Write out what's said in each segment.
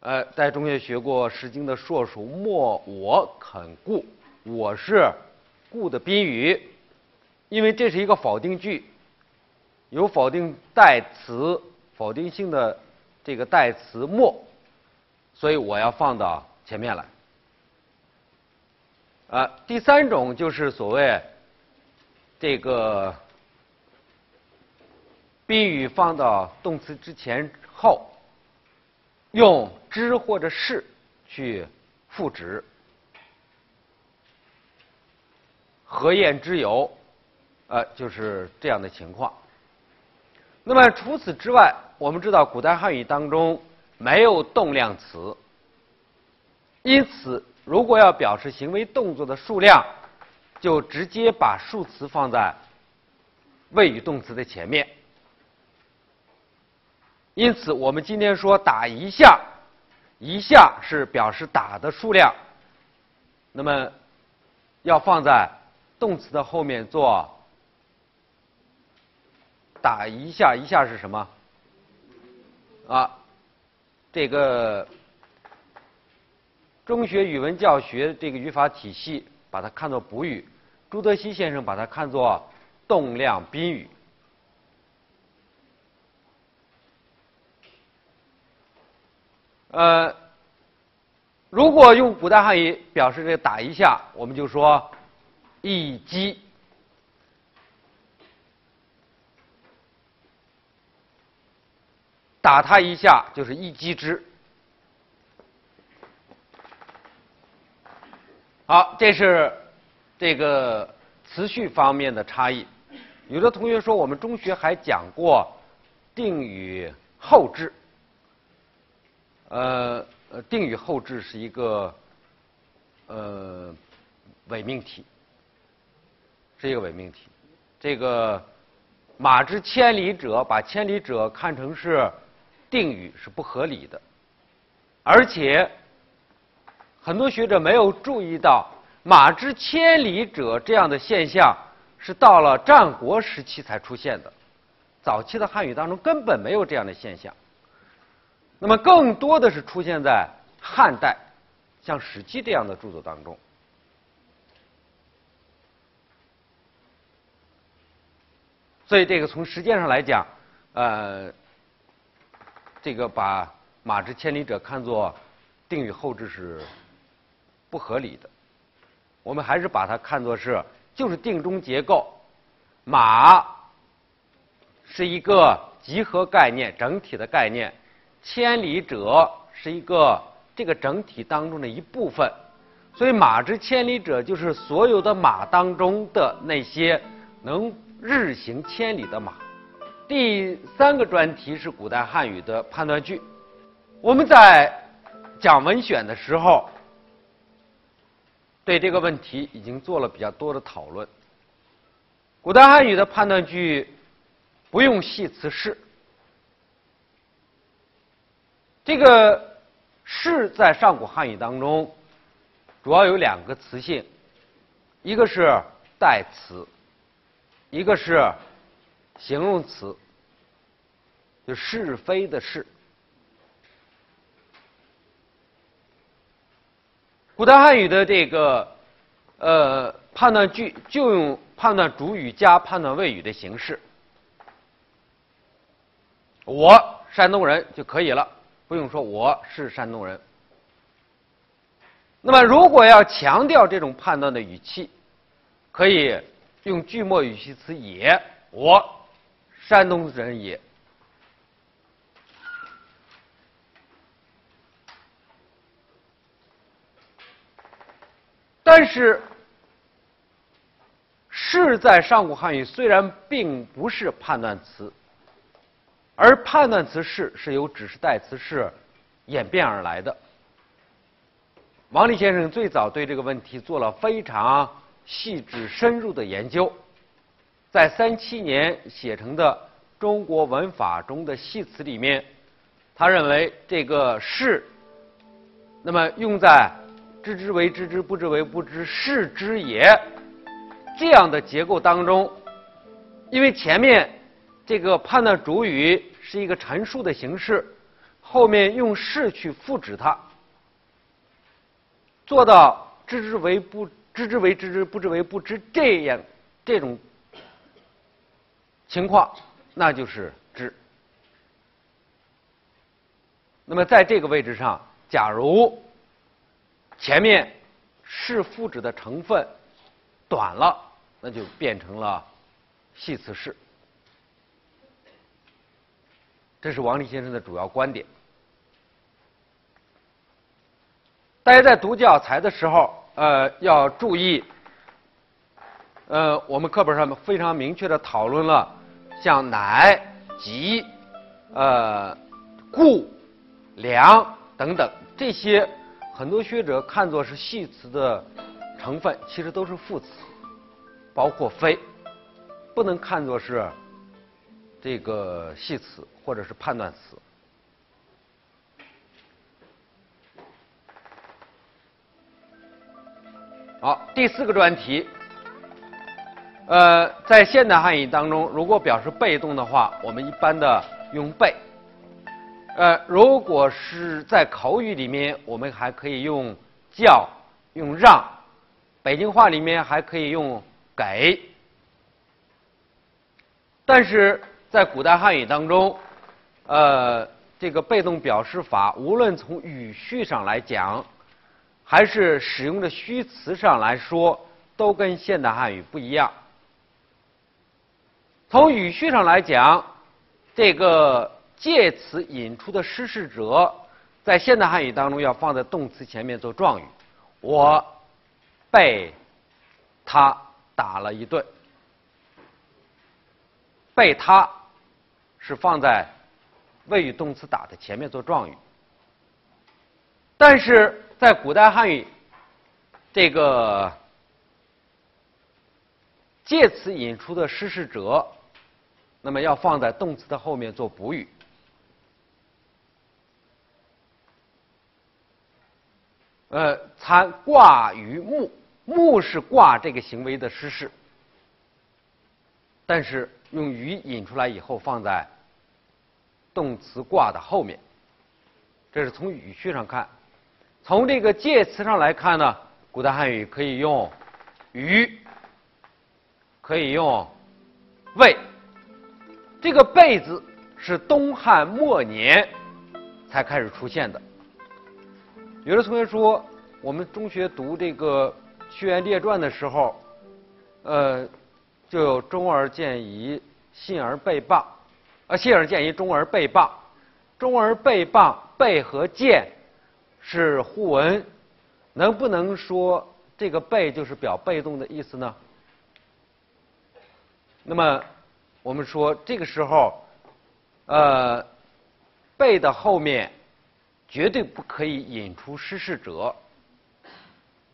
呃，在中学学过《诗经》的硕鼠，莫我肯顾，我是顾的宾语，因为这是一个否定句，有否定代词，否定性的这个代词莫，所以我要放到前面来。啊，第三种就是所谓这个宾语放到动词之前后。用之或者是去赋值，何晏之有？呃，就是这样的情况。那么除此之外，我们知道古代汉语当中没有动量词，因此如果要表示行为动作的数量，就直接把数词放在谓语动词的前面。因此，我们今天说打一下，一下是表示打的数量，那么要放在动词的后面做打一下，一下是什么？啊，这个中学语文教学这个语法体系把它看作补语，朱德熙先生把它看作动量宾语。呃，如果用古代汉语表示这个打一下，我们就说一击，打他一下就是一击之。好，这是这个词序方面的差异。有的同学说，我们中学还讲过定语后置。呃，定语后置是一个呃伪命题，是一个伪命题。这个马之千里者，把千里者看成是定语是不合理的，而且很多学者没有注意到马之千里者这样的现象是到了战国时期才出现的，早期的汉语当中根本没有这样的现象。那么，更多的是出现在汉代，像《史记》这样的著作当中。所以，这个从时间上来讲，呃，这个把“马之千里者”看作定语后置是不合理的。我们还是把它看作是就是定中结构，马是一个集合概念、整体的概念。千里者是一个这个整体当中的一部分，所以马之千里者就是所有的马当中的那些能日行千里的马。第三个专题是古代汉语的判断句。我们在讲文选的时候，对这个问题已经做了比较多的讨论。古代汉语的判断句不用系词是。这个“是”在上古汉语当中，主要有两个词性，一个是代词，一个是形容词，就是非的“是”。古代汉语的这个呃判断句，就用判断主语加判断谓语的形式，我山东人就可以了。不用说，我是山东人。那么，如果要强调这种判断的语气，可以用句末语气词“也”，我山东人也。但是，是在上古汉语虽然并不是判断词。而判断词是是由指示代词是演变而来的。王立先生最早对这个问题做了非常细致深入的研究，在三七年写成的《中国文法中的系词》里面，他认为这个是，那么用在知之为知之，不知为不知，是之也这样的结构当中，因为前面。这个判断主语是一个陈述的形式，后面用是去复制它，做到知之为不知之为知之，不知为不知这样这种情况，那就是知。那么在这个位置上，假如前面是复制的成分短了，那就变成了系辞式。这是王力先生的主要观点。大家在读教材的时候，呃，要注意，呃，我们课本上面非常明确的讨论了，像乃、及、呃、故、良等等这些，很多学者看作是系词的成分，其实都是副词，包括非，不能看作是这个系词或者是判断词。好，第四个专题，呃，在现代汉语当中，如果表示被动的话，我们一般的用被。呃，如果是在口语里面，我们还可以用叫、用让；北京话里面还可以用给。但是在古代汉语当中，呃，这个被动表示法，无论从语序上来讲，还是使用的虚词上来说，都跟现代汉语不一样。从语序上来讲，这个介词引出的施事者，在现代汉语当中要放在动词前面做状语。我被他打了一顿，被他是放在谓语动词打的前面做状语，但是。在古代汉语，这个介词引出的施事者，那么要放在动词的后面做补语。呃，参挂于目，目是挂这个行为的施事，但是用于引出来以后放在动词挂的后面，这是从语序上看。从这个介词上来看呢，古代汉语可以用“于”，可以用“为”。这个“被”字是东汉末年才开始出现的。有的同学说，我们中学读这个《屈原列传》的时候，呃，就有“忠而见疑，信而被谤”，啊，“信而见疑，忠而被谤”，“忠而被谤”，“被”和“见”。是互文，能不能说这个被就是表被动的意思呢？那么我们说这个时候，呃，被的后面绝对不可以引出施事者，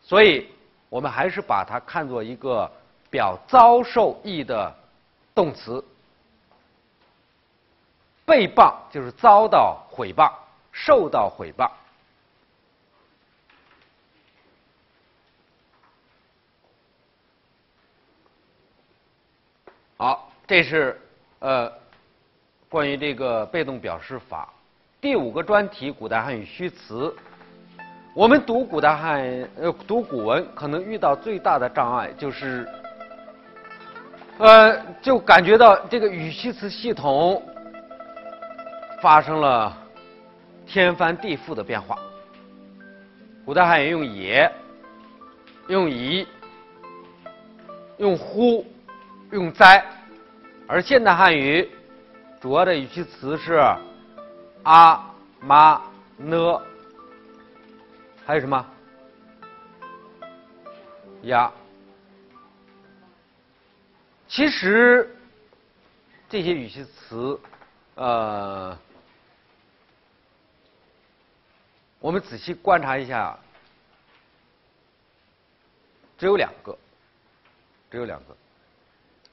所以我们还是把它看作一个表遭受意的动词。被谤就是遭到毁谤，受到毁谤。好，这是呃关于这个被动表示法第五个专题古代汉语虚词。我们读古代汉呃读古文，可能遇到最大的障碍就是呃就感觉到这个语气词系统发生了天翻地覆的变化。古代汉语用也、用以、用乎。用哉，而现代汉语主要的语气词是啊、妈、呢，还有什么呀？其实这些语气词，呃，我们仔细观察一下，只有两个，只有两个。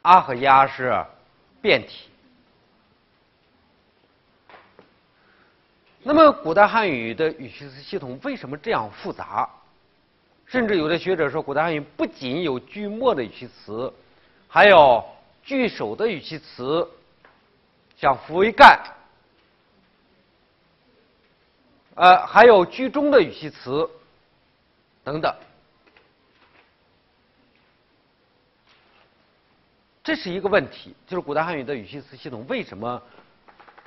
啊和呀是变体。那么，古代汉语的语气词系统为什么这样复杂？甚至有的学者说，古代汉语不仅有句末的语气词，还有句首的语气词，像“夫为干”，呃，还有居中的语气词等等。这是一个问题，就是古代汉语的语气词系统为什么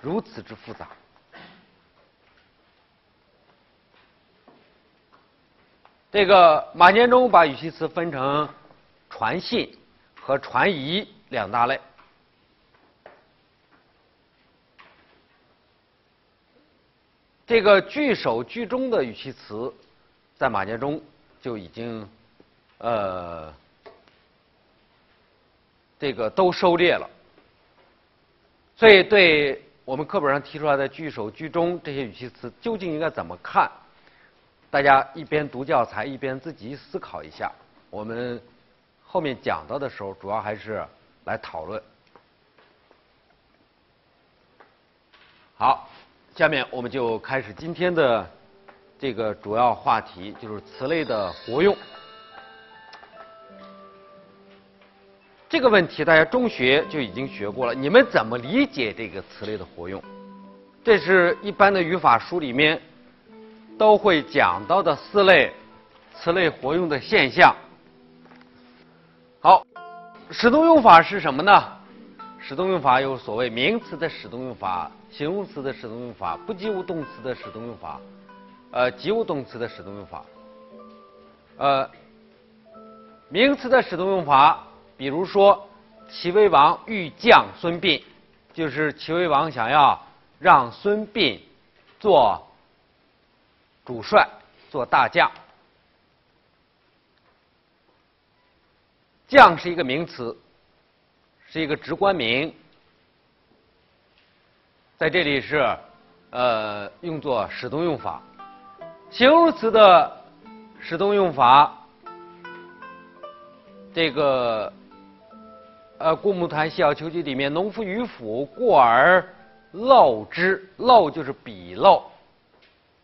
如此之复杂？这个马年中把语气词分成传信和传疑两大类。这个句首句中的语气词，在马年中就已经呃这个都收列了，所以对我们课本上提出来的句首句中这些语气词究竟应该怎么看？大家一边读教材一边自己思考一下。我们后面讲到的时候，主要还是来讨论。好，下面我们就开始今天的这个主要话题，就是词类的活用。这个问题大家中学就已经学过了。你们怎么理解这个词类的活用？这是一般的语法书里面。都会讲到的四类词类活用的现象。好，使动用法是什么呢？使动用法有所谓名词的使动用法、形容词的使动用法、不及物动词的使动用法、呃及物动词的使动用法。呃，名词的使动用法，比如说齐威王欲降孙膑，就是齐威王想要让孙膑做。主帅做大将，将是一个名词，是一个直观名，在这里是呃用作使动用法。形容词的使动用法，这个呃《顾木谈细小秋句》里面，农夫渔父过而陋之，陋就是鄙陋。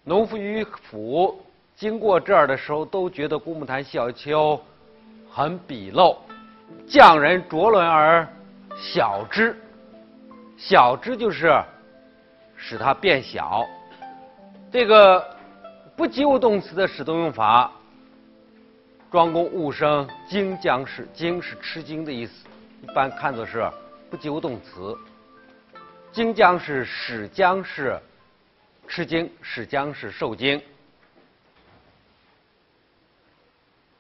农夫渔夫经过这儿的时候，都觉得顾木潭小丘很鄙陋。匠人着轮而小之，小之就是使它变小。这个不及物动词的使动用法，庄公勿生惊将士，惊是吃惊的意思，一般看作是不及物动词。惊将士使将士。吃惊使将是受惊，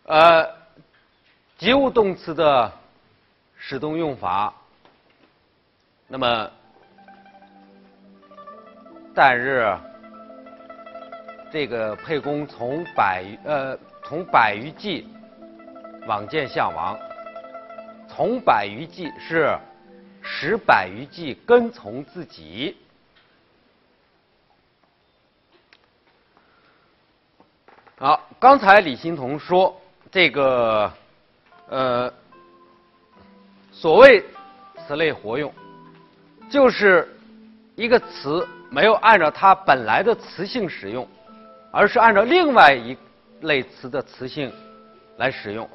呃，及物动词的使动用法。那么，但是这个沛公从百呃从百余骑往见项王，从百余骑是使百余骑跟从自己。好，刚才李欣彤说这个，呃，所谓词类活用，就是一个词没有按照它本来的词性使用，而是按照另外一类词的词性来使用。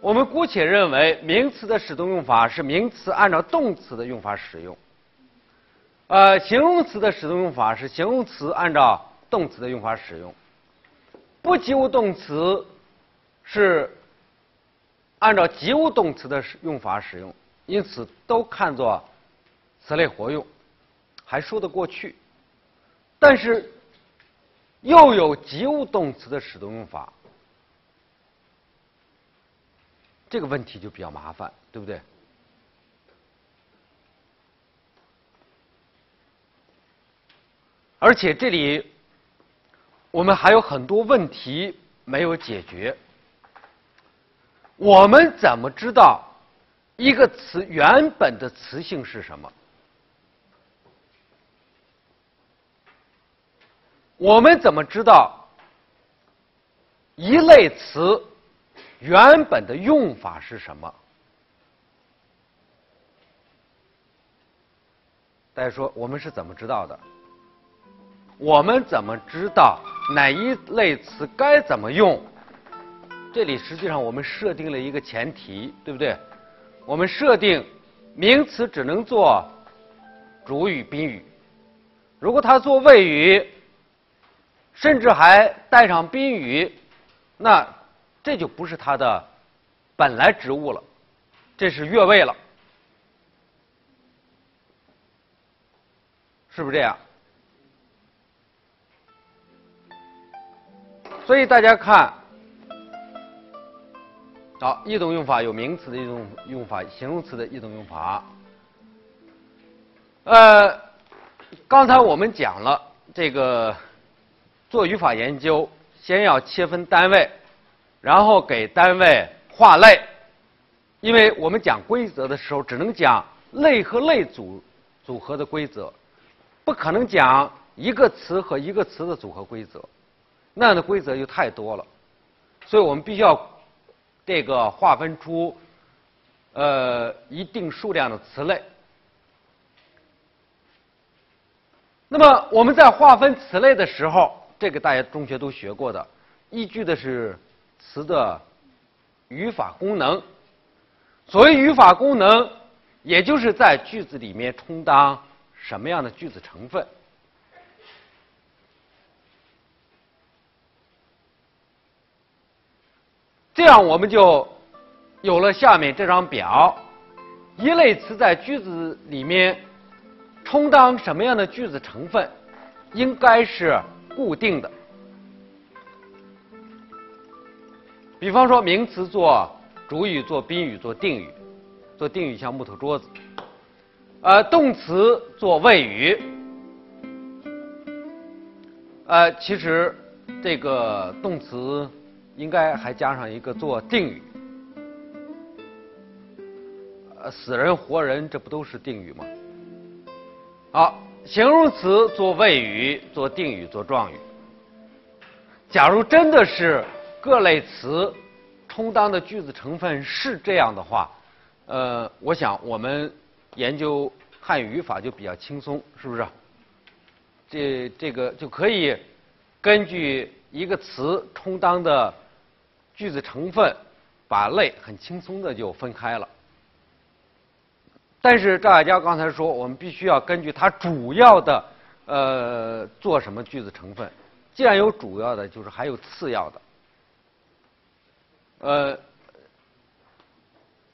我们姑且认为名词的使动用法是名词按照动词的用法使用，呃，形容词的使动用法是形容词按照。动词的用法使用，不及物动词是按照及物动词的用法使用，因此都看作词类活用，还说得过去。但是又有及物动词的使动用法，这个问题就比较麻烦，对不对？而且这里。我们还有很多问题没有解决。我们怎么知道一个词原本的词性是什么？我们怎么知道一类词原本的用法是什么？大家说，我们是怎么知道的？我们怎么知道哪一类词该怎么用？这里实际上我们设定了一个前提，对不对？我们设定名词只能做主语宾语，如果它做谓语，甚至还带上宾语，那这就不是它的本来职务了，这是越位了，是不是这样？所以大家看，好，一种用法有名词的一种用法，形容词的一种用法。呃，刚才我们讲了这个做语法研究，先要切分单位，然后给单位划类，因为我们讲规则的时候，只能讲类和类组组合的规则，不可能讲一个词和一个词的组合规则。那样的规则就太多了，所以我们必须要这个划分出呃一定数量的词类。那么我们在划分词类的时候，这个大家中学都学过的，依据的是词的语法功能。所谓语法功能，也就是在句子里面充当什么样的句子成分。这样我们就有了下面这张表。一类词在句子里面充当什么样的句子成分，应该是固定的。比方说，名词做主语、做宾语、做定语。做定语像木头桌子。呃，动词做谓语。呃，其实这个动词。应该还加上一个做定语，呃，死人活人，这不都是定语吗？好，形容词做谓语，做定语，做状语。假如真的是各类词充当的句子成分是这样的话，呃，我想我们研究汉语语法就比较轻松，是不是？这这个就可以根据一个词充当的。句子成分把类很轻松的就分开了，但是赵雅娇刚才说，我们必须要根据它主要的呃做什么句子成分。既然有主要的，就是还有次要的。呃，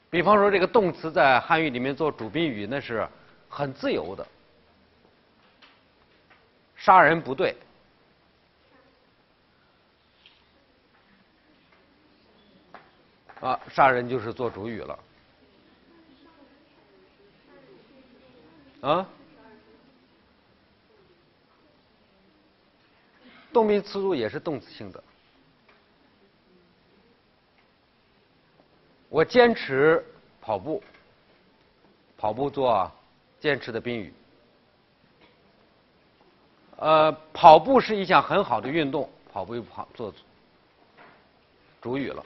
比方说这个动词在汉语里面做主宾语，那是很自由的。杀人不对。啊，杀人就是做主语了。啊，动宾词组也是动词性的。我坚持跑步，跑步做坚持的宾语。呃，跑步是一项很好的运动，跑步又跑做主语了。